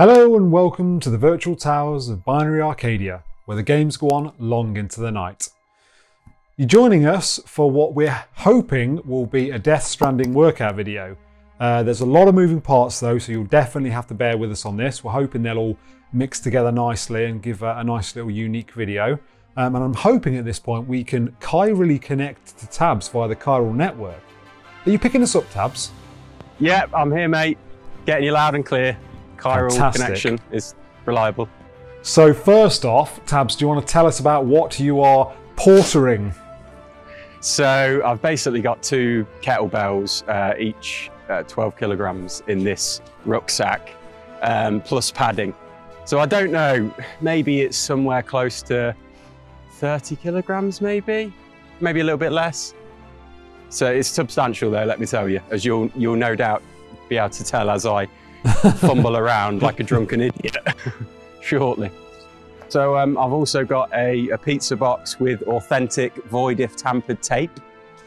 Hello and welcome to the virtual towers of Binary Arcadia, where the games go on long into the night. You're joining us for what we're hoping will be a Death Stranding workout video. Uh, there's a lot of moving parts though, so you'll definitely have to bear with us on this. We're hoping they'll all mix together nicely and give a, a nice little unique video. Um, and I'm hoping at this point we can chirally connect to Tabz via the chiral network. Are you picking us up, Tabz? Yep, I'm here, mate. Getting you loud and clear. Chiral Fantastic. connection is reliable. So first off, Tabz, do you want to tell us about what you are portering? So I've basically got two kettlebells, uh, each uh, 12 kilograms in this rucksack, um, plus padding. So I don't know, maybe it's somewhere close to 30 kilograms, maybe, maybe a little bit less. So it's substantial though, let me tell you, as you'll, you'll no doubt be able to tell as I fumble around like a drunken idiot shortly. So um, I've also got a, a pizza box with authentic void if tampered tape,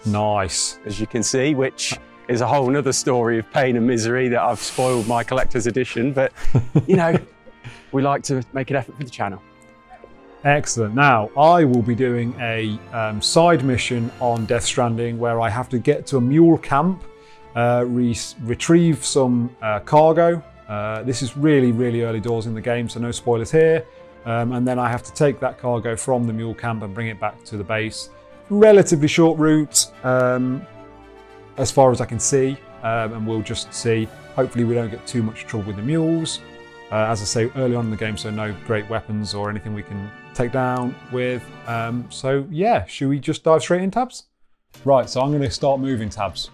Nice. as you can see, which is a whole nother story of pain and misery that I've spoiled my collector's edition. But you know, we like to make an effort for the channel. Excellent. Now, I will be doing a um, side mission on Death Stranding where I have to get to a mule camp, uh, re- retrieve some uh, cargo. Uh, this is really, really early doors in the game, so no spoilers here. Um, and then I have to take that cargo from the mule camp and bring it back to the base. Relatively short route, um, as far as I can see, um, and we'll just see. Hopefully, we don't get too much trouble with the mules. Uh, as I say, early on in the game, so no great weapons or anything we can take down with. Um, so yeah, should we just dive straight in Tabz? Right, so I'm going to start moving Tabz.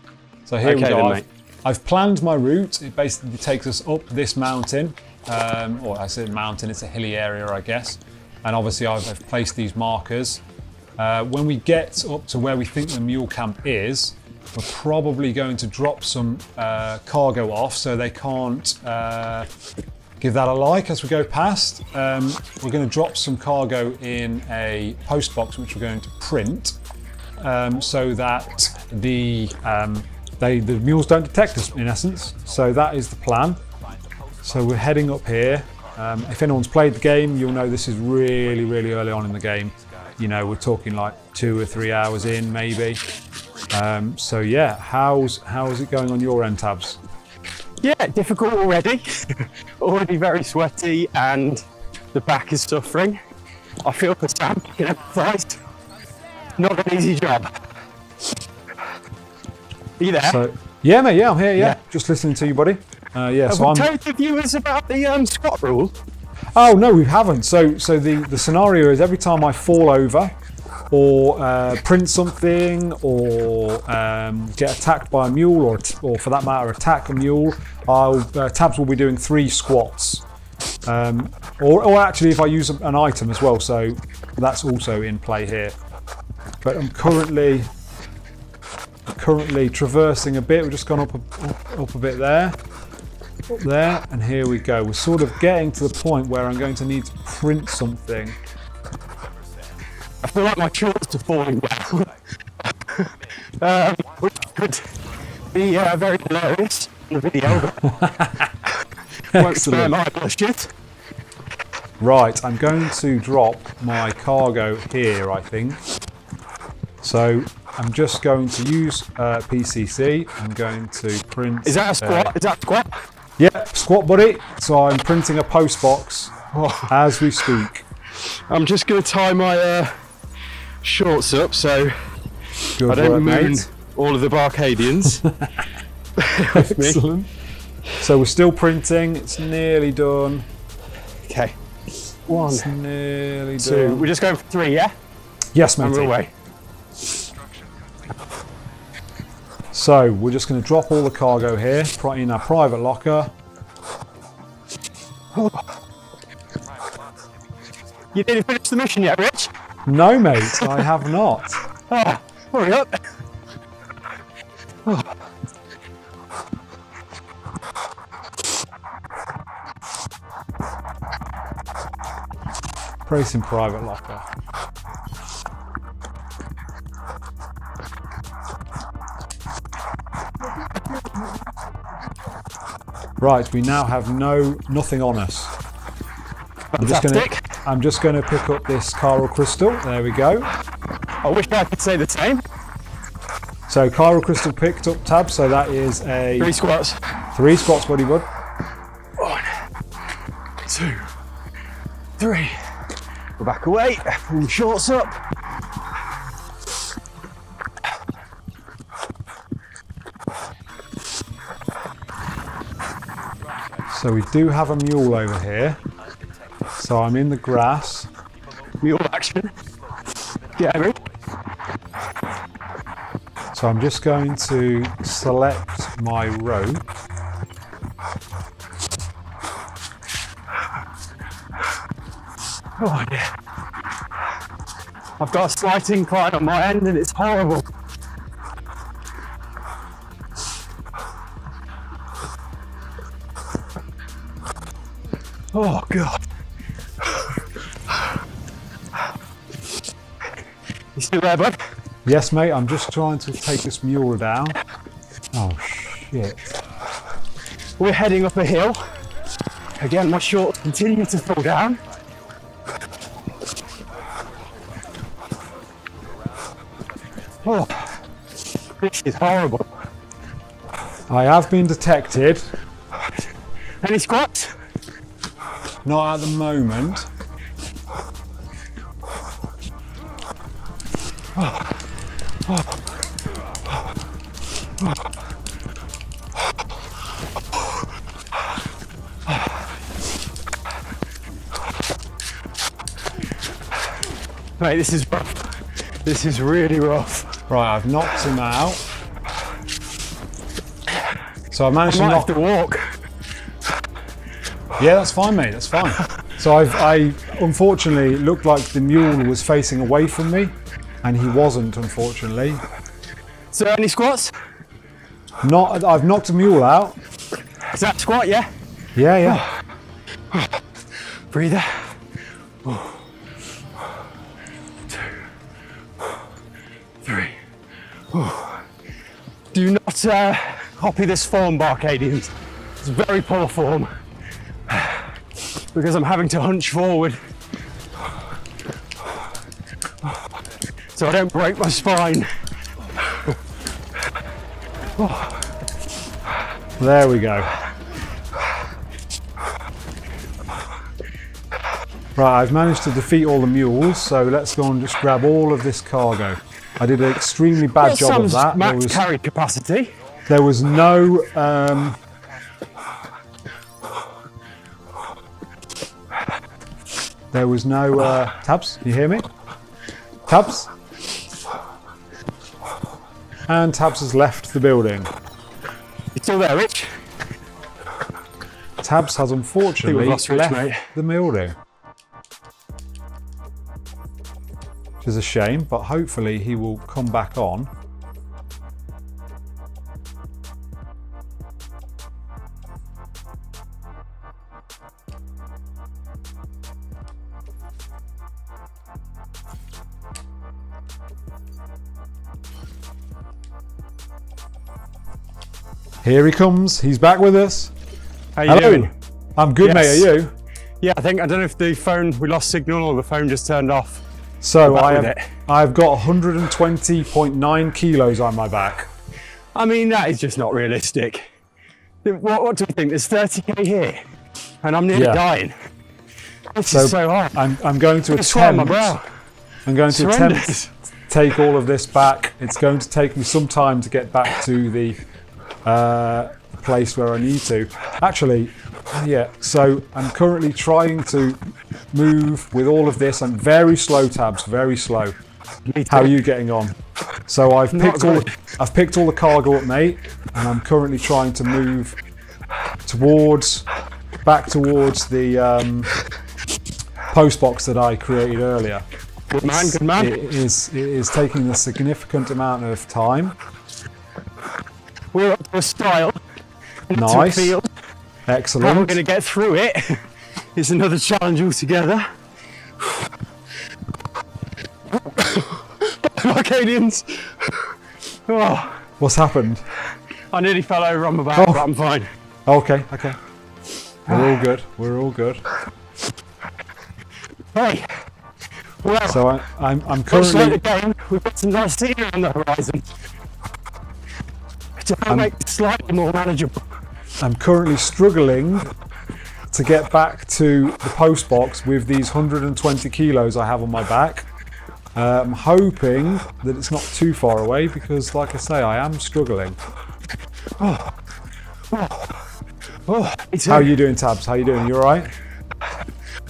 So here we Okay go. I've. I've planned my route. It basically takes us up this mountain, um, or I say mountain, it's a hilly area, I guess. And obviously, I've, I've placed these markers. Uh, when we get up to where we think the mule camp is, we're probably going to drop some uh, cargo off so they can't uh, give that a like as we go past. Um, we're going to drop some cargo in a post box which we're going to print um, so that the um, they the mules don't detect us in essence. So that is the plan. So we're heading up here. Um, if anyone's played the game, you'll know this is really, really early on in the game. You know, we're talking like two or three hours in, maybe. Um, so yeah, how's how's it going on your end, Tabz? Yeah, difficult already. already very sweaty, and the back is suffering. I feel for Sam. Can empathise. Not an easy job. Are you there? So yeah, mate. Yeah, I'm here. Yeah, Yeah. just listening to you, buddy. Uh, yeah, Have so we I'm. told the viewers about the um, squat rule? Oh no, we haven't. So so the the scenario is every time I fall over, or uh, print something, or um, get attacked by a mule, or or for that matter attack a mule, I'll uh, Tabz will be doing three squats. Um, or, or actually, if I use an item as well, so that's also in play here. But I'm currently currently traversing a bit. We've just gone up a, up, up a bit there up there, and here we go. We're sort of getting to the point where I'm going to need to print something. I feel like my shorts are falling down. um, which could be uh, very hilarious in the video, but won't spare my blushes. Right, I'm going to drop my cargo here, I think. So I'm just going to use uh, PCC. I'm going to print. Is that a uh, squat? Is that a squat? yeah, squat buddy. So I'm printing a post box as we speak. I'm just going to tie my uh, shorts up so Good I don't work, moon mate. all of the Barcadians. Excellent. So we're still printing. It's nearly done. Okay. One, It's nearly two. done. We're just going for three, yeah? Yes, And mate. we're away. So we're just going to drop all the cargo here in our private locker. You didn't finish the mission yet, Rich? No, mate, I have not. Oh, hurry up. Brace in private locker. Right, we now have no nothing on us. I'm just gonna I'm just gonna pick up this Chiral crystal. There we go. I wish I could say the same. So Chiral crystal picked up tab, so that is a Three squats. three squats, buddy bud. One, two, three. Go back away. Pull the shorts up. So we do have a mule over here. So I'm in the grass. Mule action. Yeah, ready? So I'm just going to select my rope. Oh yeah. I've got a slight incline on my end and it's horrible. You still there, bud? Yes, mate, I'm just trying to take this mule down. Oh shit. We're heading up a hill. Again, my shorts continue to fall down. Oh, this is horrible. I have been detected. Any squats? Not at the moment. Mate, this is rough. This is really rough. Right, I've knocked him out. So I managed to Might knock. have to walk. Yeah, that's fine, mate. That's fine. So I've, I unfortunately looked like the mule was facing away from me, and he wasn't. Unfortunately, So, any squats? not. I've knocked a mule out. Is that squat? Yeah. Yeah, yeah. Breather. Uh, copy this form, Barcadians. It's very poor form because I'm having to hunch forward so I don't break my spine. There we go. Right, I've managed to defeat all the mules, so let's go and just grab all of this cargo. I did an extremely bad job of that. There max was, carry capacity. there was no. Um, there was no. Uh, Tabz, you hear me? Tabz? And Tabz has left the building. You still there, Rich? Tabz has unfortunately lost Rich, left mate. the building. Is a shame, but hopefully he will come back on. Here he comes. He's back with us. How you Hello. doing? I'm good, mate. Yes. Are you? Yeah, I think I don't know if the phone we lost signal or the phone just turned off. So I have. I've got 120.9 kilos on my back. I mean, that is just not realistic. What, what do you think? There's 30k here, and I'm nearly Yeah. dying. This So, is so hard. I'm, I'm going to I swear on my attempt. I'm going to attempt take all of this back. It's going to take me some time to get back to the uh, place where I need to. Actually, yeah. So I'm currently trying to move with all of this. I'm very slow, Tabz. Very slow. How are you getting on? So I've picked all. I've picked all the cargo up, mate, and I'm currently trying to move towards back towards the um, post box that I created earlier. Good man, good man. It is it is taking a significant amount of time. We're up to a style. not to a Nice. field. How we're going to get through it is another challenge altogether. Arcadians. Oh, What's happened? I nearly fell over on my back, Oh. but I'm fine. Okay, okay. We're all good. We're all good. Hey, well, So I, I'm, I'm much like the currently game, we've got some nice scenery on the horizon to make it slightly more manageable. I'm currently struggling to get back to the post box with these 120 kilos I have on my back. Uh, I'm hoping that it's not too far away because, like I say, I am struggling. Oh, it's How are you doing, Tabz? How are you doing? You all right?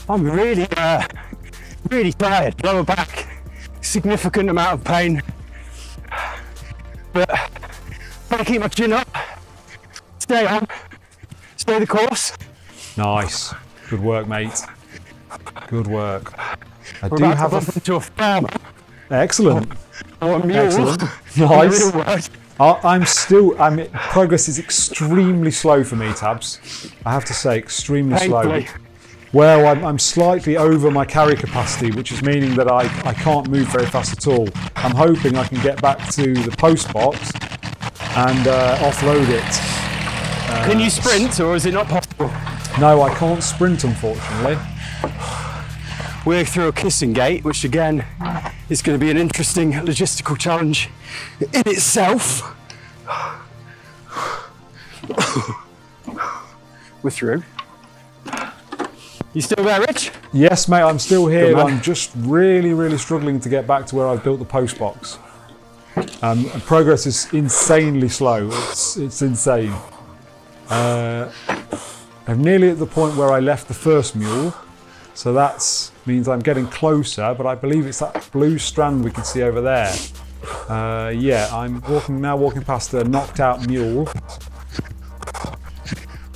I'm really, uh, really tired. Lower back, significant amount of pain. But gotta keep my chin up. Stay on. Stay the course. Nice. Good work, mate. Good work. I We're do have to a into a farmer excellent, or a mule. excellent, nice. I- I'm still. I'm progress is extremely slow for me, Tabz. I have to say, extremely slow. Well, I'm, I'm slightly over my carry capacity, which is meaning that I, I can't move very fast at all. I'm hoping I can get back to the post box and uh, offload it. Can you sprint or is it not possible? No, I can't sprint, unfortunately. We're through a kissing gate, which again is going to be an interesting logistical challenge in itself. We're through. You still there, Rich? Yes, mate, I'm still here. I'm just really, really struggling to get back to where I've built the post box. Um, progress is insanely slow. It's, it's insane. Uh, I'm nearly at the point where I left the first mule, so that means I'm getting closer. But I believe it's that blue strand we can see over there. Uh, yeah, I'm walking now, walking past a knocked out mule.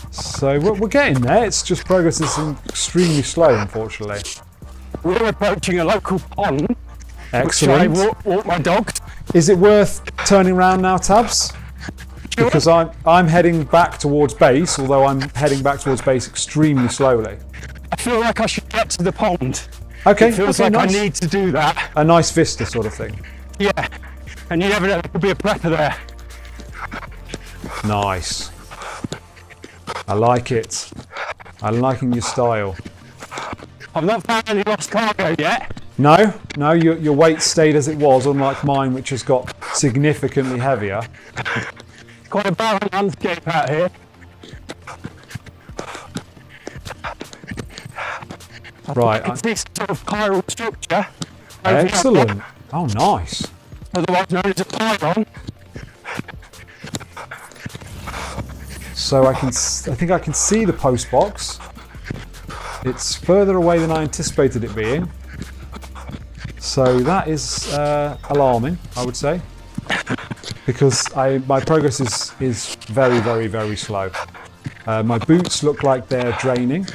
So we're, we're getting there. It's just progress is extremely slow, unfortunately. We're approaching a local pond, which I Excellent. walk, walk my dogs. Is it worth turning around now, Tabz? Because I'm I'm heading back towards base, although I'm heading back towards base extremely slowly. I feel like I should get to the pond. Okay, It feels okay, like nice. I need to do that. a nice vista sort of thing. Yeah. And you never know, there could be a prepper there. Nice. I like it. I'm liking your style. I've not found any lost cargo yet. No, no, your, your weight stayed as it was, unlike mine, which has got significantly heavier. Quite a barren landscape out here. Right, It's this sort of chiral structure. Excellent. Oh, nice. Otherwise known as a pylon. So I can, I think I can see the post box. It's further away than I anticipated it being. So that is uh, alarming, I would say, because I, my progress is, is very, very, very slow. Uh, my boots look like they're draining.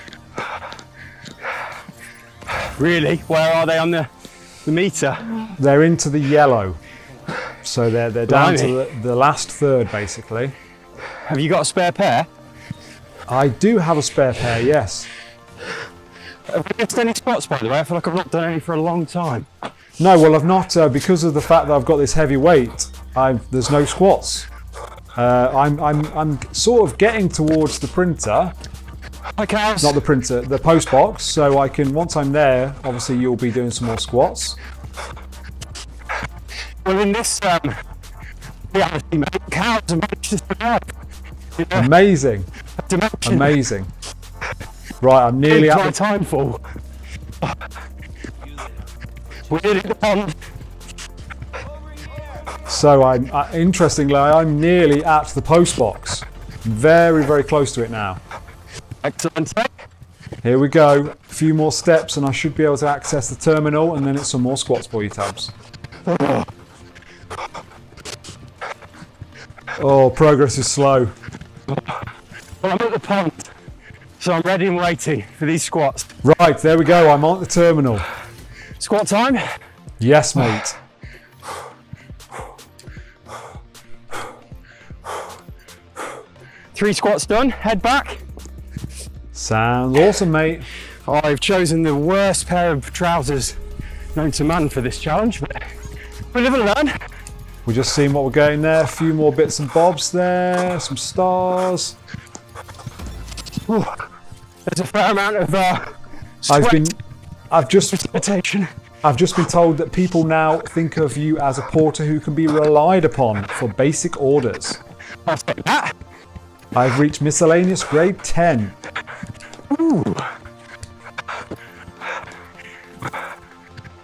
Really? Where are they on the, the meter? They're into the yellow, so they're they're down to the, the last third basically. Have you got a spare pair? I do have a spare pair, yes. Have we missed any spots, by the way? I feel like I've not done any for a long time. No, well, I've not uh, because of the fact that I've got this heavy weight. I've, there's no squats. Uh, I'm, I'm, I'm sort of getting towards the printer, not the printer, the post box. So I can, once I'm there, obviously you'll be doing some more squats. Well, in this um, reality, mate, cows have managed to survive. You know, Amazing, dimension. amazing. Right, I'm nearly out the, time for. We're nearly at the pond. So I'm uh, interestingly, I'm nearly at the post box. Very, very close to it now. Excellent. Here we go. A few more steps, and I should be able to access the terminal, and then it's some more squats for you, Tabz. Oh, progress is slow. Well, I'm at the pond, so I'm ready and waiting for these squats. Right, there we go. I'm on the terminal. Squat time. Yes, mate. Three squats done. Head back. Sounds awesome, mate. I've chosen the worst pair of trousers known to man for this challenge, but we live and learn. We're just seeing what we're getting there. A few more bits and bobs there. Some stars. Ooh, there's a fair amount of uh, I've been, I've just, irritation. I've just been told that people now think of you as a porter who can be relied upon for basic orders. I'll take that. I've reached miscellaneous grade 10. Ooh.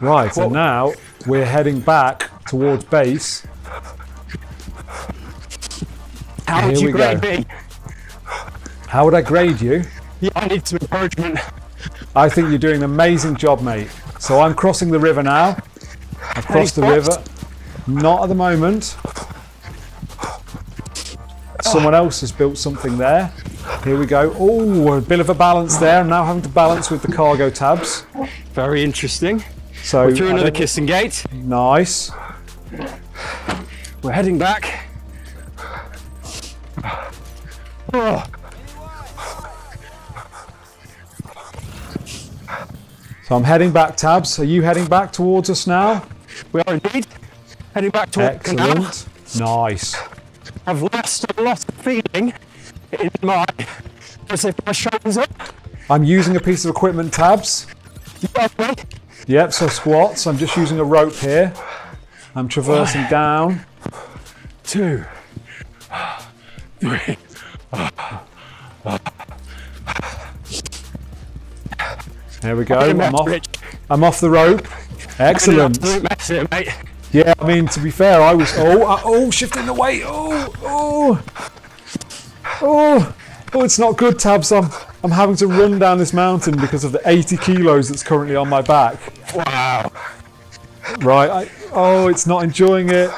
Right, Well- and now we're heading back towards base. How would you grade go. me? How would I grade you? Yeah, I need some encouragement. I think you're doing an amazing job, mate. So I'm crossing the river now. I've crossed the river. Not at the moment. Oh. Someone else has built something there. Here we go. Oh, a bit of a balance there. I'm now having to balance with the cargo Tabz. Very interesting. So We're through another kissing gate. Nice. We're heading back. Oh, So I'm heading back, Tabz. Are you heading back towards us now? we are indeed heading back to the canal. Nice. I've lost a lot of feeling in my, as if my shoulders up. I'm using a piece of equipment, Tabz. Okay. Yep, so squats. I'm just using a rope here. I'm traversing down. Two, three. There we go. I'm off, I'm off the rope. Excellent. Absolute mess here, mate. Yeah, I mean, to be fair, I was. Oh, uh, oh, shifting the weight. Oh, oh. Oh, oh, it's not good, Tabz. I'm, I'm having to run down this mountain because of the 80 kilos that's currently on my back. Wow. Right. I, oh, it's not enjoying it.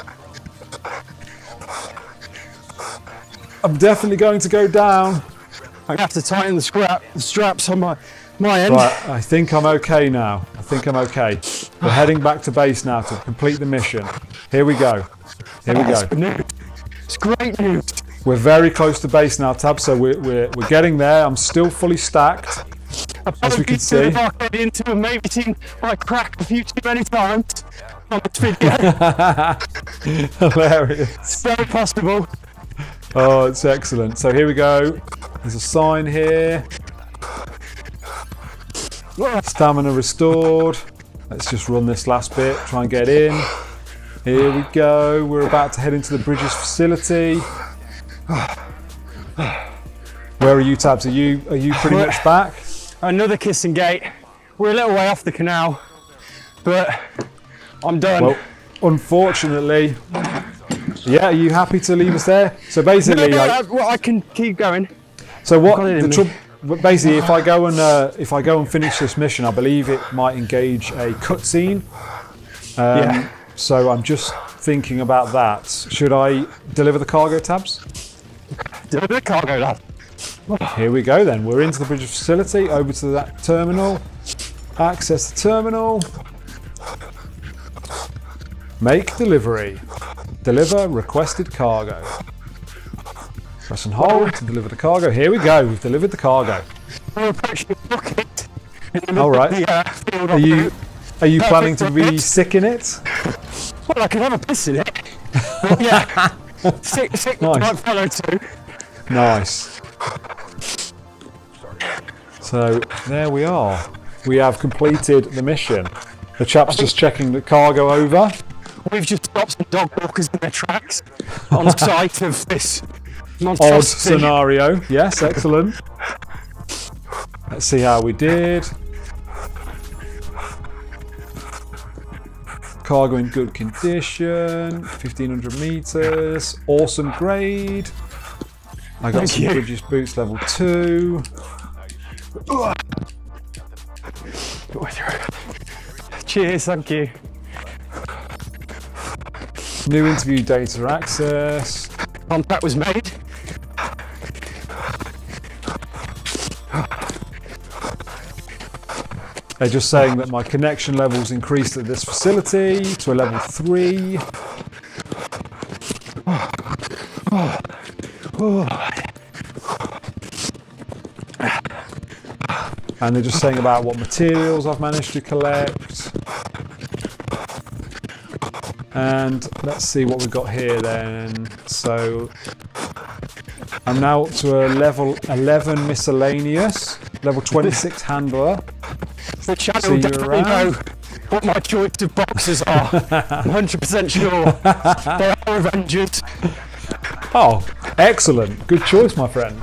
I'm definitely going to go down. Gonna have to tighten the, scrap, the straps on my, my end. Right, I think I'm okay now. I think I'm okay. We're heading back to base now to complete the mission. Here we go. Here we go. It's great news. We're very close to base now, Tab, so we're, we're, we're getting there. I'm still fully stacked. As we can see. If I get into a maybe seen I crack a few too many times on this video. Hilarious. it's very possible. Oh, it's excellent. So here we go. There's a sign here. Stamina restored. Let's just run this last bit, try and get in. Here we go. We're about to head into the Bridges facility. Where are you, Tabz? Are you are you pretty much back? Another kissing gate. We're a little way off the canal, but I'm done. Well, unfortunately, yeah. Are you happy to leave us there? So no, basically, no, I, I, well, I can keep going. so what the trouble? Basically, if I go and uh, if I go and finish this mission, I believe it might engage a cutscene. Um, Yeah. So I'm just thinking about that. Should I deliver the cargo Tabz? Deliver the cargo, lad. Here we go then. We're into the bridge facility, over to that terminal. Access the terminal. Make delivery. Deliver requested cargo. Press and hold to deliver the cargo. Here we go. We've delivered the cargo. We're approaching the bucket. the middle All right. the, field Are you are you planning to be sick in it? Well, I can have a piss in it. Yeah. sick, sick Nice. nice. fellow too. Nice. So there we are. We have completed the mission. The chap's just checking the cargo over. We've just stopped some dog walkers in their tracks on sight of this Odd scenario. Yes, excellent. Let's see how we did. Cargo in good condition, 1500 meters, awesome grade. I got Thank some you. Bridges boots level 2. Cheers, thank you. New interview data access. Contact was made. They're just saying that my connection levels increased at this facility to a level 3. And they're just saying about what materials I've managed to collect. And let's see what we've got here then. So I'm now up to a level 11 miscellaneous, level 26 handler. The channel definitely know what my choice of boxes are. I'm 100% sure. they are Avengers. Oh, excellent. Good choice, my friend.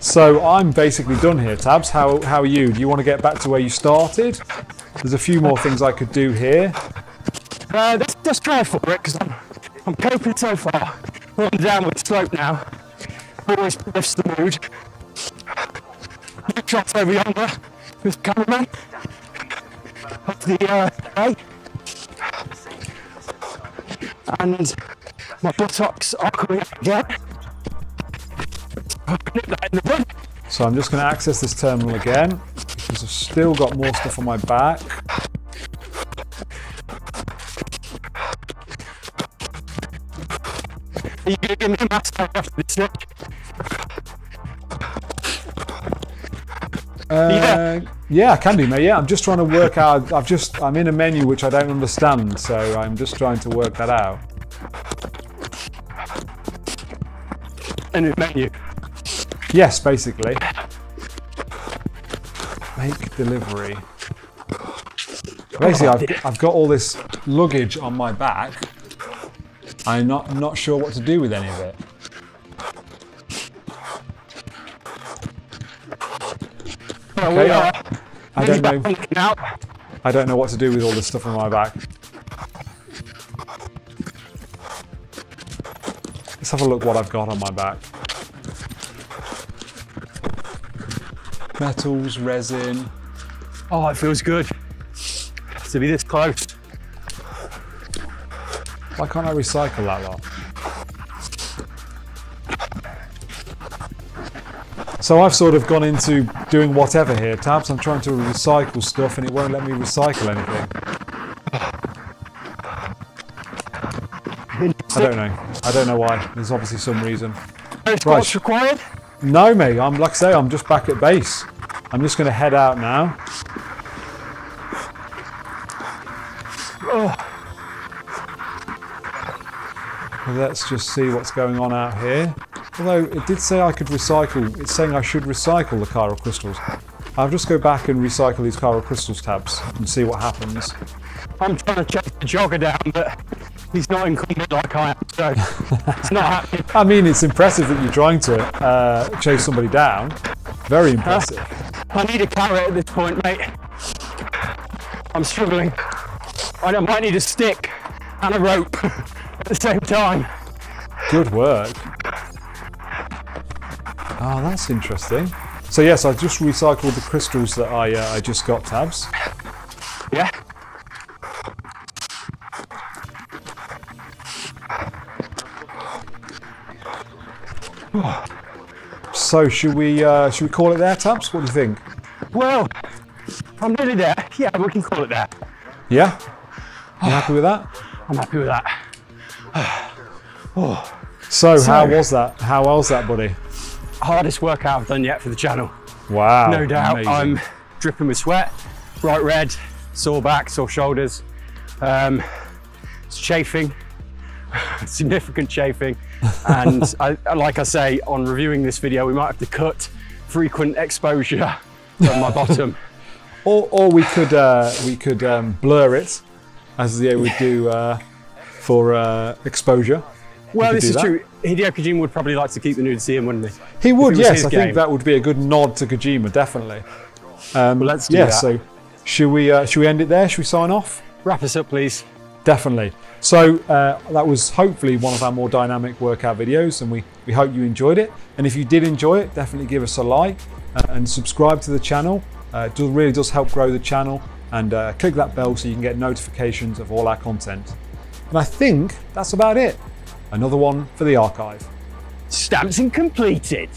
So I'm basically done here, Tabz. How, how are you? Do you want to get back to where you started? There's a few more things I could do here. Uh, let's just try for it because I'm, I'm coping so far. We're on the downward slope now. Always lifts the mood. New shots over yonder with cameraman. Of the uh, day. And my buttocks are coming up again. So I'm just going to access this terminal again because I've still got more stuff on my back. Are you going to give me a massage after this, Nick? Uh, yeah, I can do, mate. Yeah, I'm just trying to work out. I've just I'm in a menu which I don't understand, so I'm just trying to work that out. A new menu. Yes, basically. Make delivery. Basically, I've, I've got all this luggage on my back. I'm not not sure what to do with any of it. Okay, uh, I- are I don't know. I don't know what to do with all this stuff on my back. Let's have a look what I've got on my back. Metals, resin. Oh, it feels good to be this close. Why can't I recycle that lot? So I've sort of gone into doing whatever here, Tabz. I'm trying to recycle stuff and it won't let me recycle anything. I don't know. I don't know why. There's obviously some reason. Right. Required? No, mate. I'm like I say, I'm just back at base. I'm just going to head out now. Oh. Let's just see what's going on out here. Although it did say I could recycle, it's saying I should recycle the chiral crystals. I'll just go back and recycle these chiral crystals Tabz and see what happens. I'm trying to chase the jogger down, but he's not incumbent like I am, so it's not happening. I mean, it's impressive that you're trying to uh, chase somebody down. Very impressive. I need a carrot at this point, mate. I'm struggling. I might need a stick and a rope the same time. Good work. Oh, that's interesting. So yes, I just recycled the crystals that I uh, I just got Tabz. Yeah. So should we uh, should we call it there, Tabz? What do you think? Well, I'm nearly there. Yeah, we can call it there. Yeah. You happy with that? I'm happy with that. So, how was that? How was that, buddy? Hardest workout I've done yet for the channel. Wow. No doubt. amazing. I'm dripping with sweat, bright red, sore back, sore shoulders. Um, it's chafing, significant chafing. And I, like I say, on reviewing this video, we might have to cut frequent exposure of my bottom. Or, or we could uh, we could um, blur it, as they would do uh, for uh, exposure. Well, this is that. true. Hideo Kojima would probably like to keep the nudity in, wouldn't he? He would, yes. I game. think that would be a good nod to Kojima, definitely. Um, Well, let's do yeah. that. So, should we uh, should we end it there? Should we sign off? Wrap us up, please. Definitely. So uh, that was hopefully one of our more dynamic workout videos, and we, we hope you enjoyed it. And if you did enjoy it, definitely give us a like uh, and subscribe to the channel. Uh, it does, really does help grow the channel. And uh, click that bell so you can get notifications of all our content. And I think that's about it. Another one for the archive. Stamped and completed.